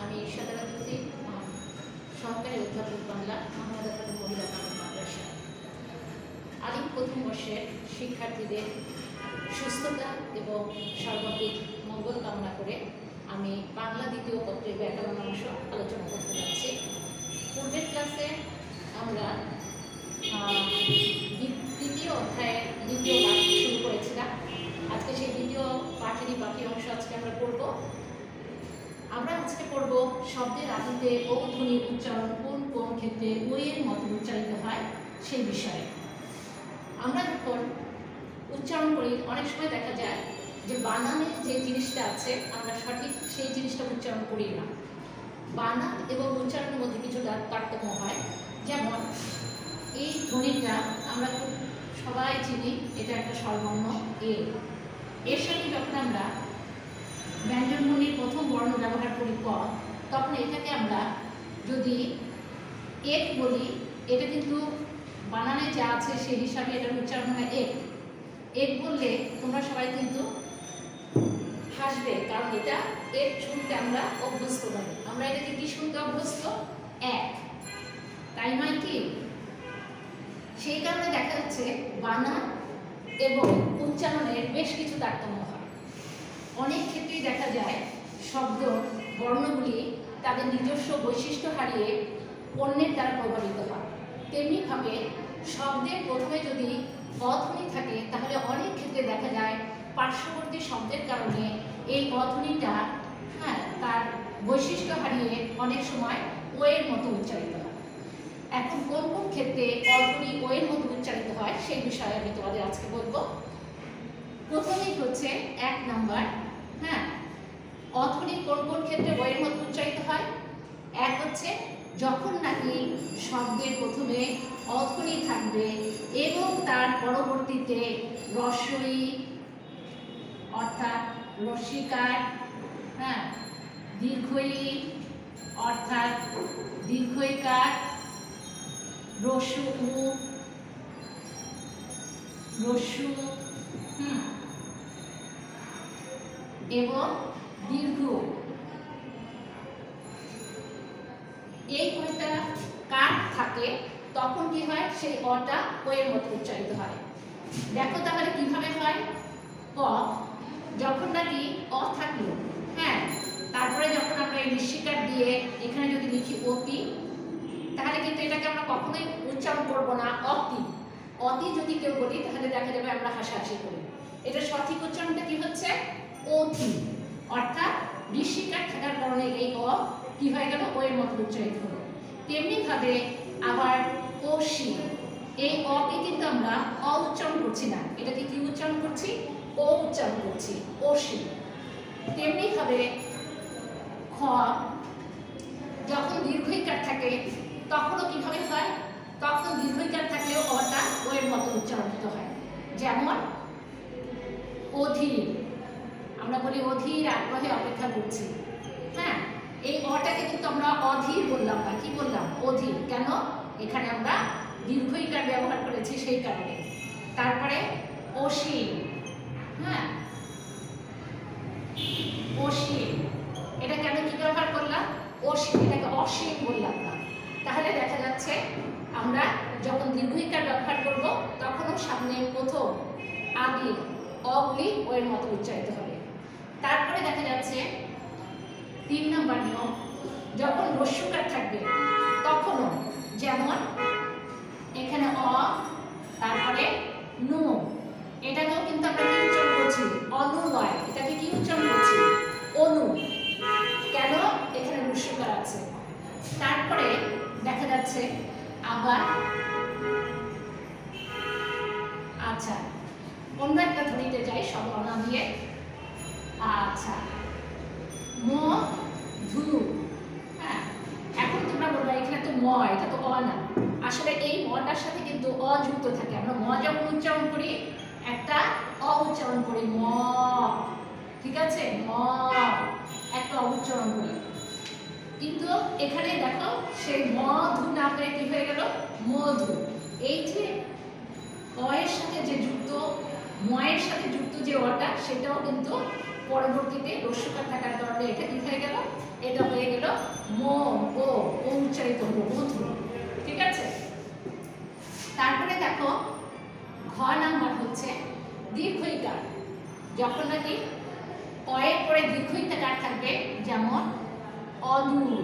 আমি সাদারাতুদ্দি সহকারী অধ্যাপক বাংলা মোহাম্মদাবাদ মহিলা কানুন মাদ্রাসা। আলিম প্রথম বর্ষের শিক্ষার্থীদের সুস্থতা এবং সর্বাধিক মঙ্গল কামনা করে আমি বাংলা দ্বিতীয় পত্রের ব্যাকরণ অংশ আলোচনা করতে যাচ্ছি। পূর্বের ক্লাসে আমরা আহ, দ্বি- দ্বিতীয় অধ্যায়ের দ্বিতীয় পাঠ শুরু করেছিলাম আজকে সেই দ্বিতীয় পাঠেরই বাকি অংশ আজকে আমরা পড়ব আমরা আজকে পড়ব শব্দের আদিতে ও ধ্বনির উচ্চারণ কোন কোন ক্ষেত্রে বইয়ের মতো উচ্চারিত হয় সেই বিষয়ে। আমরা যখন উচ্চারণ করি, অনেক সময় দেখা যায় যে বানানের যে জিনিসটা আছে, আমরা সঠিক সেই জিনিসটা উচ্চারণ করি না। বানান এবং উচ্চারণের মধ্যে কিছুটা তারতম্য হয়। যেমন, এই ধ্বনিটা আমরা সবাই চিনি, এটা একটা সর্বর্ণ এ। এর সাথে যখন আমরা ব্যঞ্জনধ্বনির প্রথম বর্ণ ব্যবহার করি ক, তখন এটাকে আমরা যদি এক বলি, এটা কিন্তু বানানে যা আছে সেই হিসাবে এটার উচ্চারণ হয় এক। এক বললে তোমরা সবাই কিন্তু হাসবে, কারণ এটা এক শুনতে আমরা অভ্যস্ত নই আমরা এটাকে কি শুনতে অভ্যস্ত? এক। তাই নয় কি? সেই কারণে দেখা যাচ্ছে বানান এবং উচ্চারণের বেশ কিছু তারতম্য। অনেক ক্ষেত্রেই দেখা যায় শব্দ, বর্ণগুলি তাদের নিজস্ব বৈশিষ্ট্য হারিয়ে অন্যের দ্বারা প্রভাবিত হয়। তেমনিভাবে শব্দের প্রথমে যদি অধ্বনি থাকে, তাহলে অনেক ক্ষেত্রে দেখা যায় পার্শ্ববর্তী শব্দের কারণে এই অধ্বনিটা হ্যাঁ তার বৈশিষ্ট্য হারিয়ে অনেক সময় ওয়ের মতো উচ্চারিত হয়। এখন কোন কোন ক্ষেত্রে অধ্বনি ওয়ের মতো উচ্চারিত হয় সেই বিষয়ে আমি তোমাদের আজকে বলব। প্রথমেই হচ্ছে এক নাম্বার হ্যাঁ অধ্বনি কোন কোন ক্ষেত্রে ওয়ের মতো উচ্চারিত হয়? এক হচ্ছে, যখন নাকি শব্দের প্রথমে অধ্বনি থাকবে এবং তার পরবর্তীতে রস্বই অর্থাৎ রস্বীকার হ্যাঁ দীর্ঘই অর্থাৎ দীর্ঘইকার রসু রসু হুম এবং দীর্ঘ। এই কয়টা কাঠ থাকে, তখন কি হয়? সেই অটা ওয়ের মতো উচ্চারিত হয়। দেখো তাহলে কীভাবে হয়? ক, যখন নাকি অ থাকল হ্যাঁ তারপরে যখন আমরা এই ঋষিকার দিয়ে এখানে যদি লিখি অতি, তাহলে কিন্তু এটাকে আমরা কখনোই উচ্চারণ করব না, অতি। অতি যদি কেউ বলি, তাহলে দেখা যাবে আমরা হাসাহাসি করি। এটা সঠিক উচ্চারণটা কি হচ্ছে? অতি। অর্থাৎ ঋষিকার থাকার কারণে এই অ কি হয়ে গেল? ও এর মতো উচ্চারিত হলো। তেমনি ভাবে আবার ওশি এই অকে কিন্তু আমরা অ উচ্চারণ করছি না। এটাকে কি উচ্চারণ করছি? ও উচ্চারণ করছি ওশি তেমনি ভাবে খ যখন দীর্ঘইকার থাকে, তখনও কীভাবে হয়? তখন দীর্ঘইকার থাকলেও অটা ও এর মতো উচ্চারণিত হয়। যেমন, অধীর। আমরা বলি অধীর আগ্রহে অপেক্ষা করছি। হ্যাঁ? এই অটাকে কিন্তু আমরা অধীর বললাম না কি বললাম? অধীর। কেন? এখানে আমরা দীর্ঘইকার ব্যবহার করেছি সেই কারণে। তারপরে অসীম। হ্যাঁ? অসীম। এটা কেন কি ব্যবহার করলাম? অসীম। এটাকে অসীম বললাম না। তাহলে দেখা যাচ্ছে আমরা যখন দীর্ঘইকার ব্যবহার করব, তখনও সামনে প্রথম, আগে অগুলি ওর মতো উচ্চারিত হবে। তারপরে দেখা যাচ্ছে তিন নম্বর নিয়ম, যখন রস্যকার থাকবে, তখনও যেমন এখানে অ, তারপরে নু, এটাকেও কিন্তু আমরা কি উচ্চারণ করছি? অনুনয় এটাকে কি উচ্চারণ করছি? অনু। কেন? এখানে রস্যকার আছে। তারপরে দেখা যাচ্ছে আবার আচ্ছা অন্য একটা ধ্বনিতে যাই সব অনা দিয়ে। আচ্ছা। ম, ধু। হ্যাঁ এখন তোমরা বলবে, এখানে তো ম, এটা তো অ না। আসলে এই মটার সাথে কিন্তু অ যুক্ত থাকে। আমরা ম যখন উচ্চারণ করি, একটা অ উচ্চারণ করি, ম। ঠিক আছে? ম, একটা অ উচ্চারণ করি। কিন্তু এখানে দেখো সেই মধু না হয়ে কি হয়ে গেল? মধু এই যে অয়ের সাথে যে যুক্ত ময়ের সাথে যুক্ত যে অটা, সেটাও কিন্তু পরবর্তীতে রস্যকার থাকার কারণে এটা কি হয়ে গেল? এটা হয়ে গেল মো ও উচ্চারিত হলো মধু ঠিক আছে? তারপরে দেখো ঘ নাম্বার হচ্ছে দীর্ঘইকার। যখন নাকি কয়ের পরে দীর্ঘইকার থাকবে, যেমন অদূর।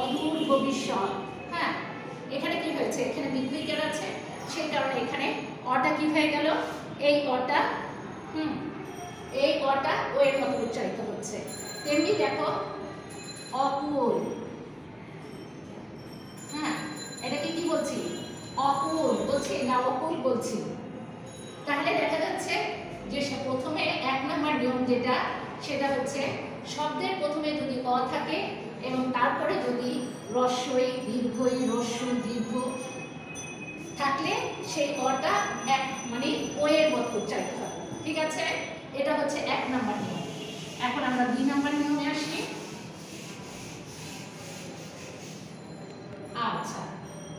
অদূর ভবিষ্যৎ। হ্যাঁ এখানে কি হয়েছে? এখানে দীর্ঘইকার আছে। সেই কারণে এখানে অটা কি হয়ে গেল? এই অটা, হুম এই অটা ও এর মতো উচ্চারিত হচ্ছে। তেমনি দেখো, অকুল। হ্যাঁ এটাকে কি বলছি? অকুল বলছি না, অকুল বলছি। তাহলে দেখা যাচ্ছে যে প্রথমে এক নম্বর নিয়ম যেটা, সেটা হচ্ছে শব্দের প্রথমে যদি অ থাকে এবং তারপরে যদি রস্বই দীর্ঘই রস্য দীর্ঘ থাকলে সেই অটা এক মানে ও এর মতো উচ্চারিত হবে ঠিক আছে? এটা হচ্ছে এক নম্বর নিয়ম। এখন আমরা দুই নাম্বার নিয়মে আসি। আচ্ছা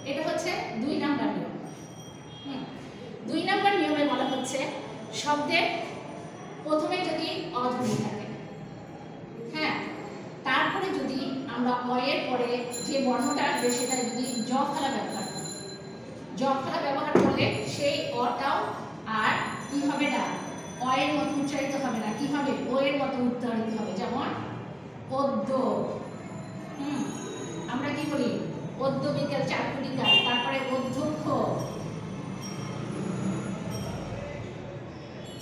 এটা হচ্ছে দুই নাম্বার নিয়ম। হুম। দুই নাম্বার নিয়মে বলা হচ্ছে, শব্দের প্রথমে যদি অধ্বনি থাকে হ্যাঁ তারপরে যদি আমরা অয়ের পরে যে বর্ণটা আসবে সেটা যদি জ ফেলা ব্যবহার করি। জ ফেলা ব্যবহার করলে সেই অটাও আর কি হবে না? অয়ের মতো উচ্চারিত হবে না। কি হবে? ও এর মতো উচ্চারিত হবে। যেমন পদ্য হুম, আমরা কি করি? পদ্য বিকাল চাকুরিকার তারপরে অধ্যক্ষ।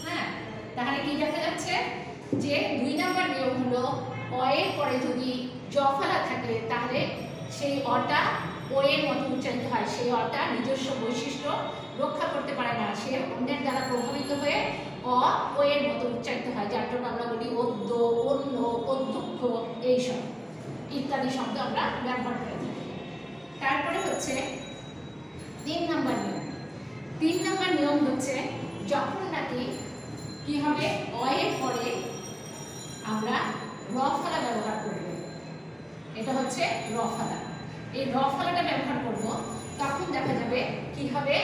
হ্যাঁ তাহলে কি দেখা যাচ্ছে? যে দুই নাম্বার নিয়ম হলো, অয়ের পরে যদি জফলা থাকে, তাহলে সেই অটা ও এর মতো উচ্চারিত হয়। সেই অটা নিজস্ব বৈশিষ্ট্য রক্ষা করতে পারে না। সে অন্যের দ্বারা প্রভাবিত হয়ে অ, ও মতো উচ্চারিত হয়, যার জন্য আমরা বলি অদ্য, অন্য, অধ্যক্ষ, এইসব ইত্যাদি শব্দ আমরা ব্যবহার করে থাকি। তারপরে হচ্ছে তিন নম্বর নিয়ম। তিন নম্বর নিয়ম হচ্ছে যখন নাকি কি হবে অয়ের পরে আমরা রফালা ব্যবহার করব। এটা হচ্ছে রফালা এই রফালাটা ব্যবহার করব, তখন দেখা যাবে কি হবে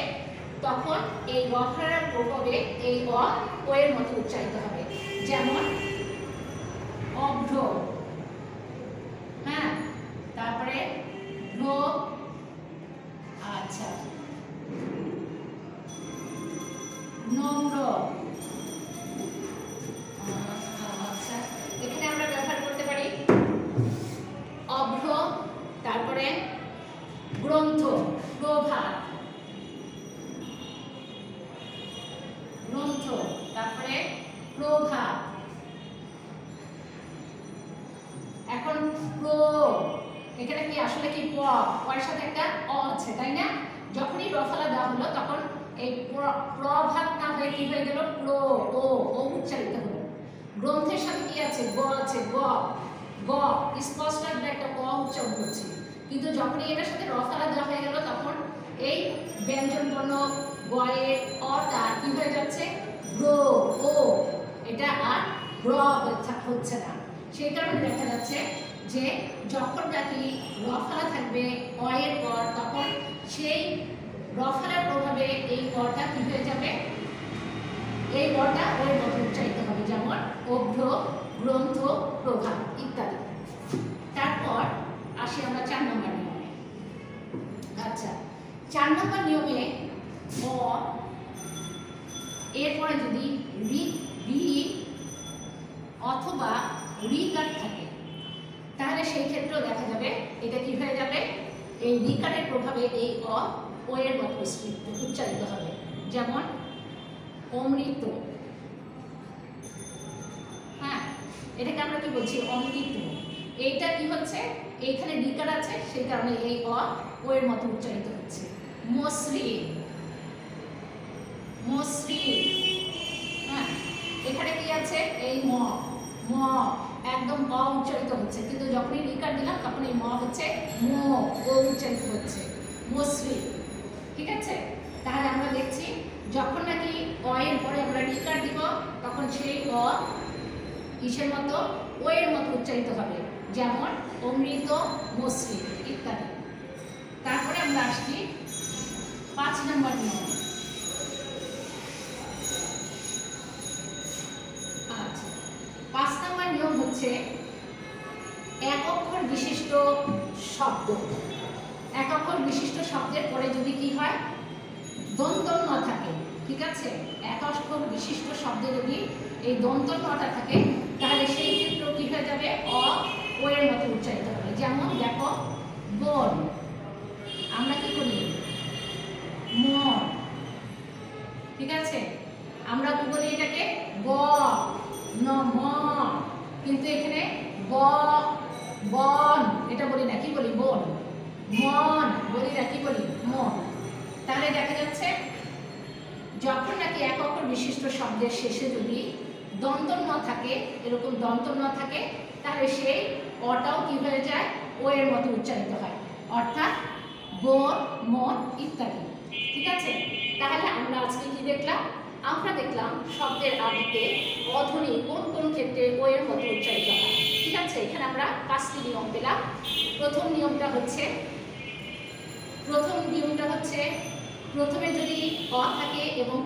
তখন এই রফালার প্রভাবে এই অ ও এর মতো উচ্চারিত হবে। যেমন, অভ্র। হ্যাঁ তারপরে ভ্র। আচ্ছা। নম্র। আচ্ছা এখানে আমরা ব্যবহার করতে পারি অভ্র, তারপরে গ্রন্থ, প্রভাত গ্রন্থ তারপরে প্রভাত এখন প্র এখানে কি প পয়ের সাথে একটা অ আছে, তাই না? যখনই রফালা দেওয়া হলো, তখন এই প্র- প্রভাত না হয়ে কি হয়ে গেল? প্র, ও ও উচ্চারিত হলো। গ্রন্থের সাথে কি আছে? গ আছে, গ। গ, স্পষ্ট একটা একটা ক উচ্চারণ হচ্ছে কিন্তু যখনই এটার সাথে রফালা দেওয়া হয়ে গেল, তখন এই ব্যঞ্জন বর্ণ গয়ের অটা কি হয়ে যাচ্ছে? গ্র, ও। এটা আর গ্র হচ্ছে না। সেই কারণে দেখা যাচ্ছে যে যখন নাকি রফালা থাকবে অয়ের পর, তখন সেই রফালার প্রভাবে এই পরটা কি হয়ে যাবে? এই পরটা ওর মতো উচ্চারিত হবে যেমন অভ্র, গ্রন্থ, প্রভাব ইত্যাদি। তারপর আসি আমরা চার নম্বর নিয়মে। আচ্ছা চার নম্বর নিয়মে অ, এরপরে যদি রি অথবা রিকার থাকে তাহলে সেই ক্ষেত্রেও দেখা যাবে, এটা কি হয়ে যাবে? এই রিকারের প্রভাবে এই অ ও এর মতো উচ্চারিত হবে। যেমন, অমৃত। হ্যাঁ এটাকে আমরা কি বলছি? অমৃত। এইটা কি হচ্ছে? এইখানে রিকার আছে, সেই কারণে এই অ ও এর মতো উচ্চারিত হচ্ছে। মসৃণ। মসৃণ। হ্যাঁ এখানে কি আছে? এই ম। ম, একদম অ উচ্চারিত হচ্ছে। কিন্তু যখনই রিকার দিলাম তখন এই ম হচ্ছে ম, ও উচ্চারিত হচ্ছে মসৃণ ঠিক আছে? তাহলে আমরা দেখছি, যখন নাকি অ এর পরে আমরা রিকার দিব, তখন সেই অ কিসের মতো? ও এর মতো উচ্চারিত হবে। যেমন, অমৃত মসৃণ ইত্যাদি। তারপরে আমরা আসছি পাঁচ নম্বর নিয়ম আচ্ছা পাঁচ নম্বর নিয়ম হচ্ছে এক অক্ষর বিশিষ্ট শব্দ। এক অক্ষর বিশিষ্ট শব্দের পরে যদি কি হয়? দন্তন্য থাকে, ঠিক আছে? এক অক্ষর বিশিষ্ট শব্দে যদি এই দন্ত নটা থাকে, তাহলে সেই ক্ষেত্রেও কি হয়ে যাবে? অ, ও এর মতো উচ্চারিত হবে। যেমন দেখো, বন। আমরা কি করি? ম ঠিক আছে? আমরা কি বলি এটাকে? ব ন, ম। কিন্তু এখানে ব, বন, এটা বলি না, কি বলি? বন। মন, বলি না, কি বলি? মন। তাহলে দেখা যাচ্ছে, যখন নাকি এক অক্ষর বিশিষ্ট শব্দের শেষে যদি দন্ত ন থাকে, এরকম দন্ত ন থাকে, তাহলে সেই অটাও কি হয়ে যায়? ও এর মতো উচ্চারিত হয়। অর্থাৎ বোন মন ইত্যাদি। ঠিক আছে? তাহলে আমরা আজকে কি দেখলাম? আমরা দেখলাম শব্দের আদিতে অধ্বনি কোন কোন ক্ষেত্রে এর মতো উচ্চারিত হয়। ঠিক আছে, এখানে আমরা পাঁচটি নিয়ম পেলাম। প্রথম নিয়মটা হচ্ছে, প্রথম নিয়মটা হচ্ছে, প্রথমে যদি অ থাকে এবং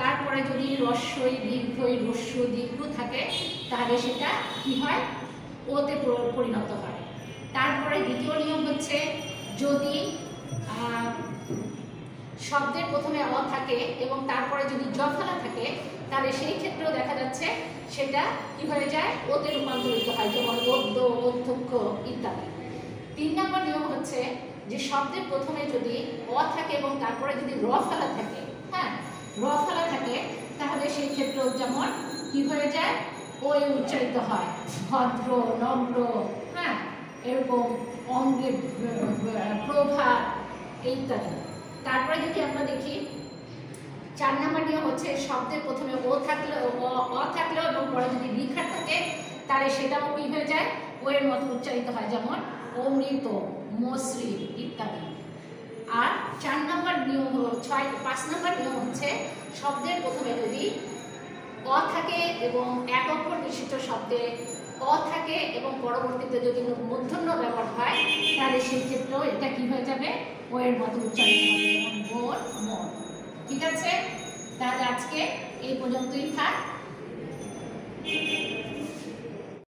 তারপরে যদি রস্যই, দীর্ঘই, রস্য, দীর্ঘ থাকে, তাহলে সেটা কি হয়? ওতে পরিণত হয়। তারপরে দ্বিতীয় নিয়ম হচ্ছে, যদি শব্দের প্রথমে অ থাকে এবং তারপরে যদি জফলা থাকে, তাহলে সেই ক্ষেত্রেও দেখা যাচ্ছে সেটা কি হয়ে যায়? ওতে রূপান্তরিত হয়, যেমন গদ্য অধ্যক্ষ ইত্যাদি। তিন নম্বর নিয়ম হচ্ছে যে শব্দের প্রথমে যদি অ থাকে এবং তারপরে যদি র ফেলা থাকে হ্যাঁ র ফেলা থাকে, তাহলে সেই ক্ষেত্রেও যেমন কি হয়ে যায়? ও এ উচ্চারিত হয়, ভদ্র, নম্র হ্যাঁ এরকম অঙ্গে ব- ব- প্রভা ইত্যাদি। তারপরে যদি আমরা দেখি, চার নাম্বার নিয়ম হচ্ছে শব্দের প্রথমে ও থাকলে অ- থাকলেও এবং পরে যদি লিখার থাকে, তাহলে সেটাও কি হয়ে যায়? ও এর মতো উচ্চারিত হয় যেমন অমৃত, মসৃণ ইত্যাদি। আর চার নম্বর নিয়ম হলো, ছয়, পাঁচ নম্বর নিয়ম হচ্ছে শব্দের প্রথমে যদি অ থাকে এবং এক অক্ষর বিশিষ্ট শব্দে অ থাকে এবং পরবর্তীতে যদি মূর্ধন্য ব্যবহার হয়, তাহলে সেই ক্ষেত্রেও এটা কি হয়ে যাবে? ওয়ের মধ্যে মতো উচ্চারণ যেমন বোন মন ঠিক আছে? তাহলে আজকে এই পর্যন্তই থাক।